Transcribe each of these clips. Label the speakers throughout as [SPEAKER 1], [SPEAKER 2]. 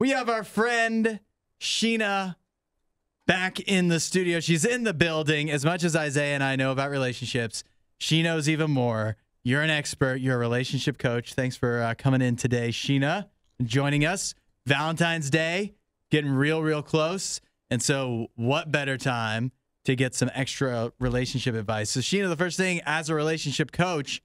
[SPEAKER 1] We have our friend Sheena back in the studio. She's in the building. As much as Isaiah and I know about relationships, she knows even more. You're an expert. You're a relationship coach. Thanks for uh, coming in today, Sheena, joining us. Valentine's Day, getting real, real close. And so, what better time to get some extra relationship advice? So, Sheena, the first thing as a relationship coach,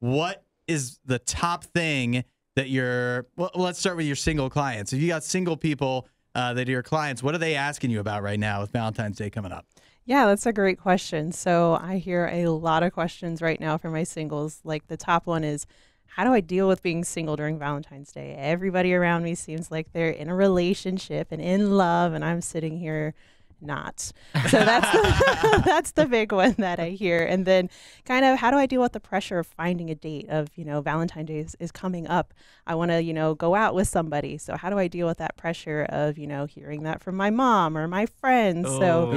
[SPEAKER 1] what is the top thing that you're, well, let's start with your single clients. If you got single people uh, that are your clients, what are they asking you about right now with Valentine's Day coming up?
[SPEAKER 2] Yeah, that's a great question. So I hear a lot of questions right now from my singles. Like the top one is, how do I deal with being single during Valentine's Day? Everybody around me seems like they're in a relationship and in love, and I'm sitting here not. So that's the, that's the big one that I hear. And then kind of how do I deal with the pressure of finding a date of, you know, Valentine's Day is, is coming up. I want to, you know, go out with somebody. So how do I deal with that pressure of, you know, hearing that from my mom or my friends? So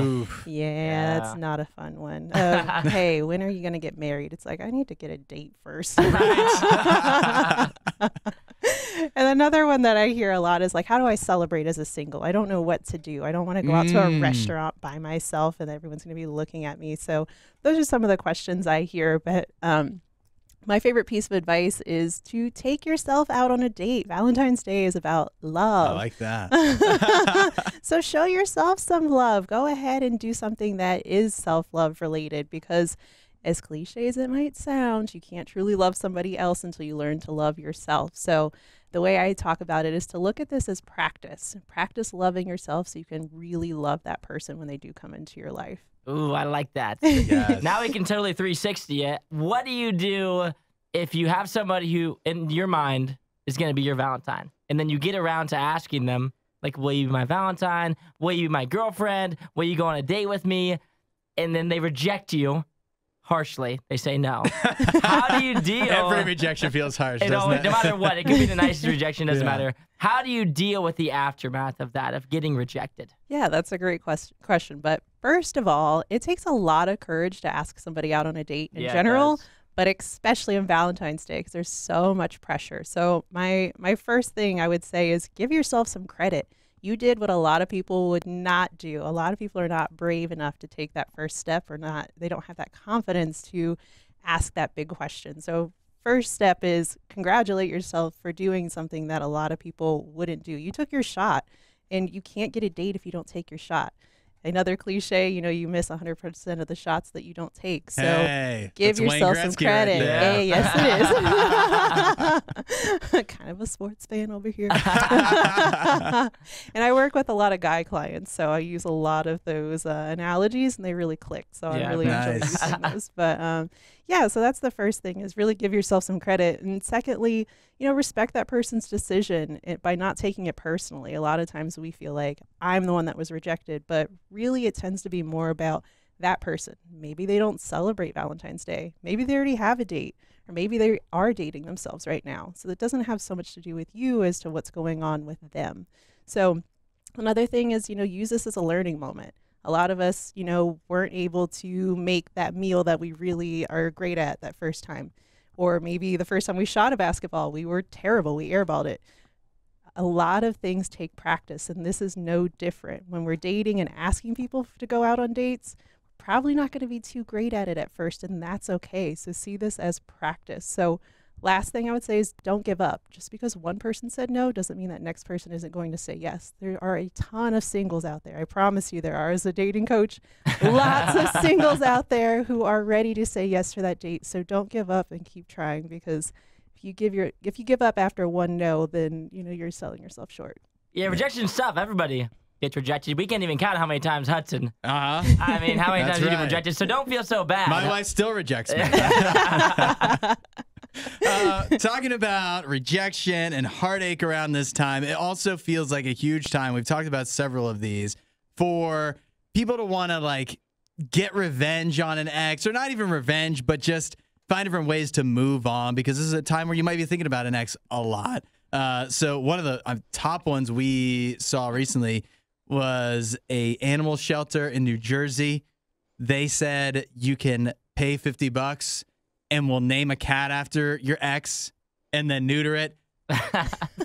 [SPEAKER 2] yeah,
[SPEAKER 3] Yeah.
[SPEAKER 2] it's not a fun one. Uh, hey, when are you going to get married? It's like I need to get a date first. and another one that I hear a lot is like, how do I celebrate as a single? I don't know what to do. I don't want to go out to a
[SPEAKER 1] Mm.
[SPEAKER 2] restaurant by myself and everyone's going to be looking at me. So those are some of the questions I hear. But um, my favorite piece of advice is to take yourself out on a date. Valentine's Day is about love.
[SPEAKER 1] I like that.
[SPEAKER 2] so show yourself some love. Go ahead and do something that is self love related because, as cliche as it might sound, you can't truly love somebody else until you learn to love yourself. So, the way I talk about it is to look at this as practice. Practice loving yourself so you can really love that person when they do come into your life.
[SPEAKER 3] Ooh, I like that.
[SPEAKER 1] Yes.
[SPEAKER 3] Now we can totally 360 it. What do you do if you have somebody who, in your mind, is going to be your Valentine? And then you get around to asking them, like, will you be my Valentine? Will you be my girlfriend? Will you go on a date with me? And then they reject you harshly. They say no. How do you deal?
[SPEAKER 1] Every rejection feels harsh,
[SPEAKER 3] It
[SPEAKER 1] doesn't
[SPEAKER 3] always,
[SPEAKER 1] it?
[SPEAKER 3] no matter what, it could be the nicest rejection, doesn't
[SPEAKER 1] Yeah.
[SPEAKER 3] matter. How do you deal with the aftermath of that, of getting rejected?
[SPEAKER 2] Yeah, that's a great quest- question. But first of all, it takes a lot of courage to ask somebody out on a date in
[SPEAKER 3] Yeah, it
[SPEAKER 2] general,
[SPEAKER 3] does.
[SPEAKER 2] but especially on Valentine's Day because there's so much pressure. So my my first thing I would say is give yourself some credit. You did what a lot of people would not do. A lot of people are not brave enough to take that first step or not they don't have that confidence to ask that big question. So first step is congratulate yourself for doing something that a lot of people wouldn't do. You took your shot and you can't get a date if you don't take your shot. Another cliche, you know, you miss 100% of the shots that you don't take. So
[SPEAKER 1] hey,
[SPEAKER 2] give yourself some
[SPEAKER 1] Gretzky right
[SPEAKER 2] credit. hey, yes, it is. kind of a sports fan over here. and I work with a lot of guy clients, so I use a lot of those uh, analogies, and they really click. So I
[SPEAKER 3] Yeah,
[SPEAKER 2] really enjoy using those. But um, yeah, so that's the first thing is really give yourself some credit, and secondly, you know, respect that person's decision by not taking it personally. A lot of times we feel like I'm the one that was rejected, but really it tends to be more about that person. Maybe they don't celebrate Valentine's Day. Maybe they already have a date, or maybe they are dating themselves right now. So it doesn't have so much to do with you as to what's going on with them. So another thing is, you know, use this as a learning moment. A lot of us, you know, weren't able to make that meal that we really are great at that first time. Or maybe the first time we shot a basketball, we were terrible. We airballed it. A lot of things take practice, and this is no different. When we're dating and asking people to go out on dates, probably not going to be too great at it at first, and that's okay. So see this as practice. So last thing I would say is don't give up. Just because one person said no doesn't mean that next person isn't going to say yes. There are a ton of singles out there. I promise you there are as a dating coach. Lots of singles out there who are ready to say yes for that date. So don't give up and keep trying because if you give your if you give up after one no, then you know you're selling yourself short.
[SPEAKER 3] Yeah, rejection's tough. Everybody gets rejected. We can't even count how many times Hudson.
[SPEAKER 1] Uh huh.
[SPEAKER 3] I mean, how many times you get
[SPEAKER 1] right.
[SPEAKER 3] rejected. So don't feel so bad.
[SPEAKER 1] My wife still rejects me. uh, talking about rejection and heartache around this time, it also feels like a huge time. We've talked about several of these for people to want to like get revenge on an ex, or not even revenge, but just find different ways to move on because this is a time where you might be thinking about an ex a lot. Uh, so one of the uh, top ones we saw recently was a animal shelter in New Jersey. They said you can pay 50 bucks and we'll name a cat after your ex and then neuter it.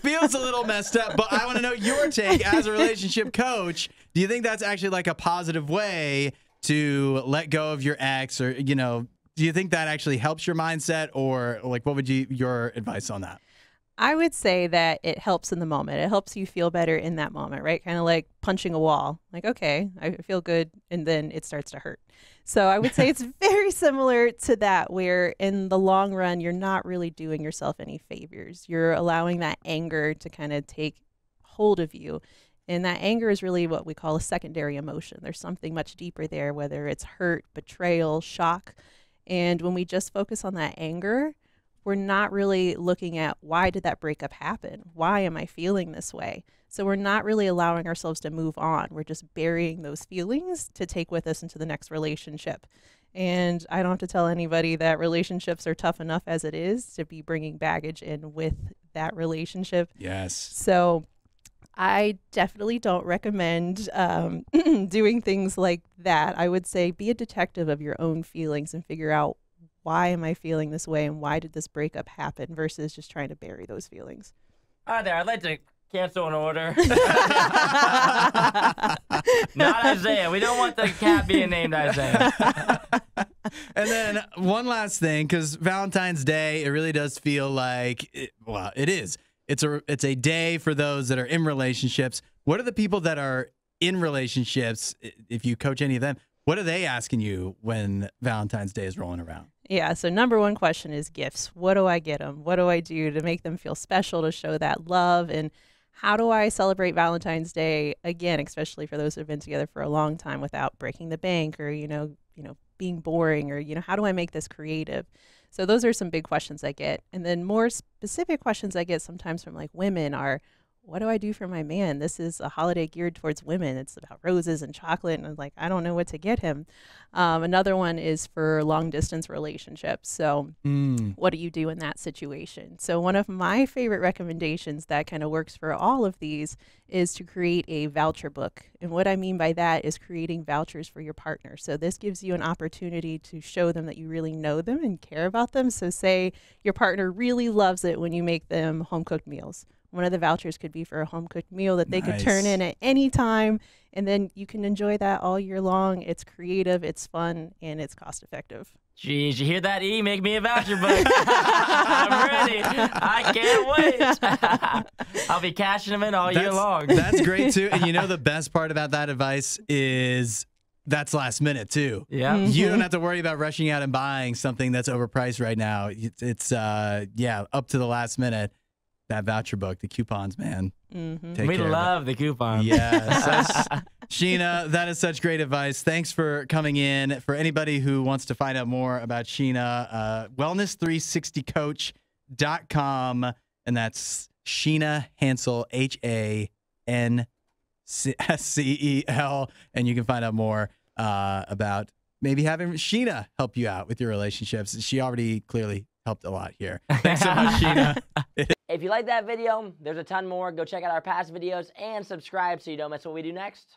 [SPEAKER 1] feels a little messed up, but I want to know your take as a relationship coach. Do you think that's actually like a positive way to let go of your ex or you know, do you think that actually helps your mindset or like what would you your advice on that?
[SPEAKER 2] I would say that it helps in the moment. It helps you feel better in that moment, right? Kind of like punching a wall. Like, okay, I feel good, and then it starts to hurt. So I would say it's very similar to that, where in the long run, you're not really doing yourself any favors. You're allowing that anger to kind of take hold of you. And that anger is really what we call a secondary emotion. There's something much deeper there, whether it's hurt, betrayal, shock. And when we just focus on that anger, we're not really looking at why did that breakup happen? Why am I feeling this way? So we're not really allowing ourselves to move on. We're just burying those feelings to take with us into the next relationship. And I don't have to tell anybody that relationships are tough enough as it is to be bringing baggage in with that relationship.
[SPEAKER 1] Yes.
[SPEAKER 2] So I definitely don't recommend um, doing things like that. I would say be a detective of your own feelings and figure out why am I feeling this way and why did this breakup happen versus just trying to bury those feelings.
[SPEAKER 3] Hi there. I'd like to cancel an order. Not Isaiah. We don't want the cat being named Isaiah.
[SPEAKER 1] and then one last thing, because Valentine's Day, it really does feel like, it, well, it is. It's a it's a day for those that are in relationships. What are the people that are in relationships? If you coach any of them, what are they asking you when Valentine's Day is rolling around?
[SPEAKER 2] Yeah, so number one question is gifts. What do I get them? What do I do to make them feel special, to show that love? And how do I celebrate Valentine's Day again, especially for those who have been together for a long time without breaking the bank or, you know, you know, being boring or, you know, how do I make this creative? So those are some big questions I get. And then more specific questions I get sometimes from like women are, what do I do for my man? This is a holiday geared towards women. It's about roses and chocolate. And I'm like, I don't know what to get him. Um, another one is for long distance relationships. So,
[SPEAKER 1] Mm.
[SPEAKER 2] what do you do in that situation? So, one of my favorite recommendations that kind of works for all of these is to create a voucher book. And what I mean by that is creating vouchers for your partner. So, this gives you an opportunity to show them that you really know them and care about them. So, say your partner really loves it when you make them home cooked meals. One of the vouchers could be for a home cooked meal that they could turn in at any time. And then you can enjoy that all year long. It's creative, it's fun, and it's cost effective.
[SPEAKER 3] Jeez, you hear that? E, make me a voucher book. I'm ready. I can't wait. I'll be cashing them in all year long.
[SPEAKER 1] That's great too. And you know the best part about that advice is that's last minute too.
[SPEAKER 3] yeah.
[SPEAKER 2] Mm.
[SPEAKER 1] You don't have to worry about rushing out and buying something that's overpriced right now. It's, it's uh yeah, up to the last minute. That voucher book, the coupons, man.
[SPEAKER 2] hmm
[SPEAKER 1] Take
[SPEAKER 3] we
[SPEAKER 1] care
[SPEAKER 3] love the coupons.
[SPEAKER 1] Yes. Sheena, that is such great advice. Thanks for coming in. For anybody who wants to find out more about Sheena, uh, wellness360coach.com. And that's Sheena Hanscel, H A N C E L. And you can find out more uh, about maybe having Sheena help you out with your relationships. She already clearly helped a lot here. Thanks so much, Sheena.
[SPEAKER 3] If you like that video, there's a ton more. Go check out our past videos and subscribe so you don't miss what we do next.